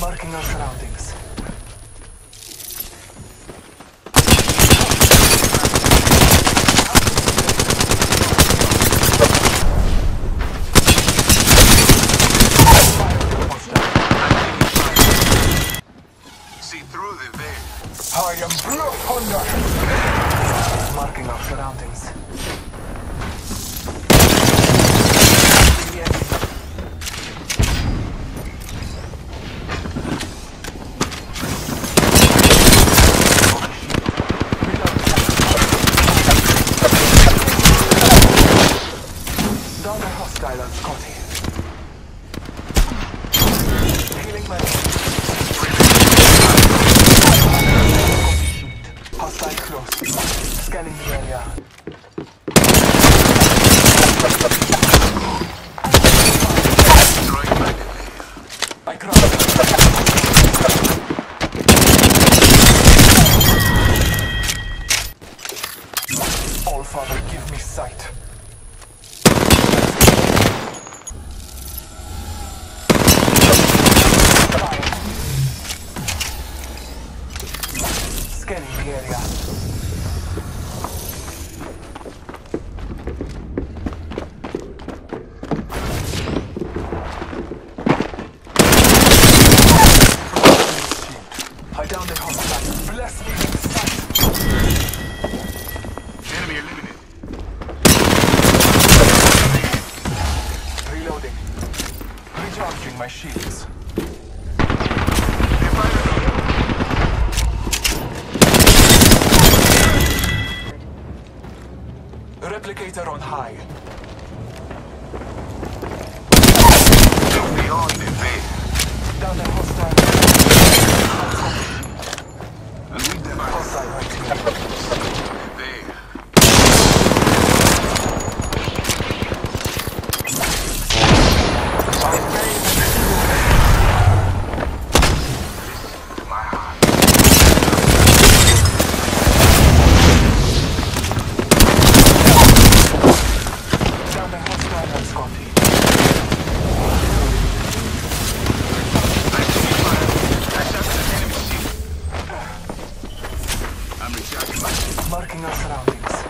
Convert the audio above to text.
Marking our surroundings. See through the veil. I am Blue Thunder! Marking our surroundings. The enemy. Down a hostile on Scotty. Healing my Hostile close. Scanning the area. Allfather, give me sight. Scanning the area. I downed a hostile. Bless me with sight. Enemy eliminated. Reloading. Recharging my shields. Replicator on high. Marking our surroundings.